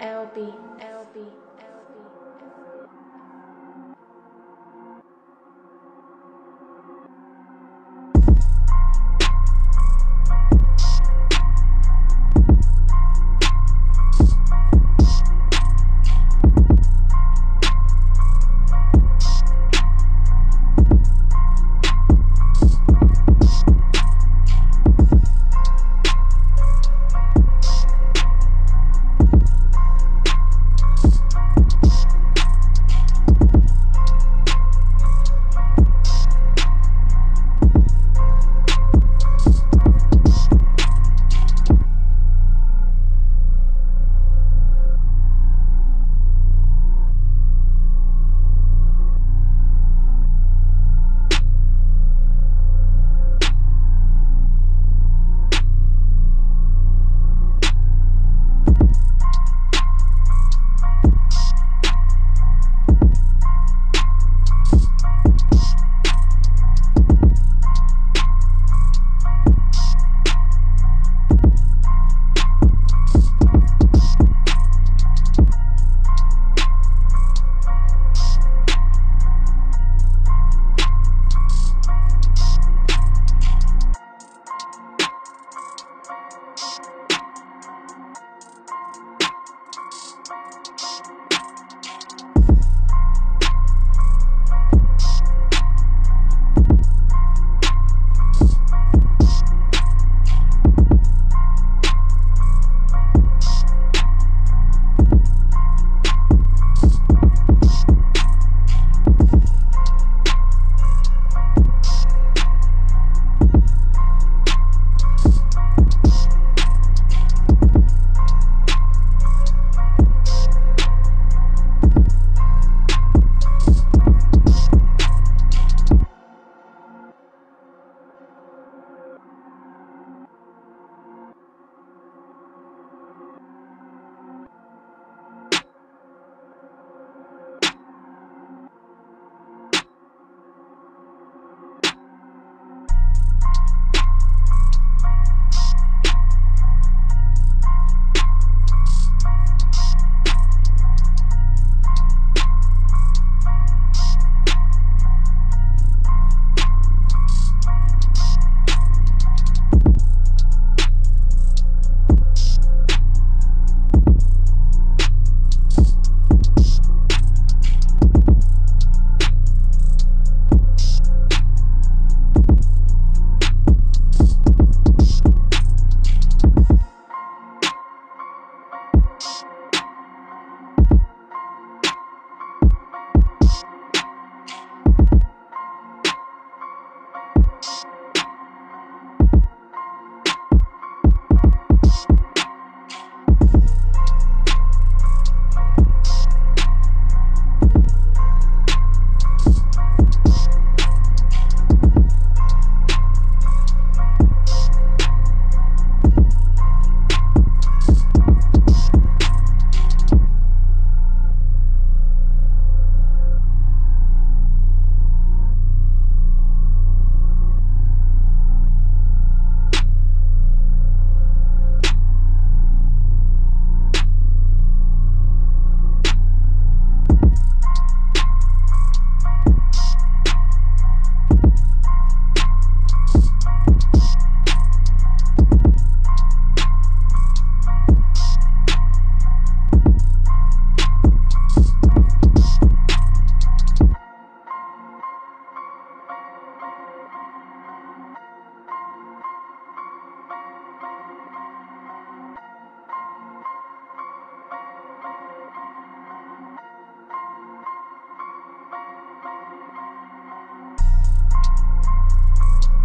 LB, LB.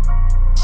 you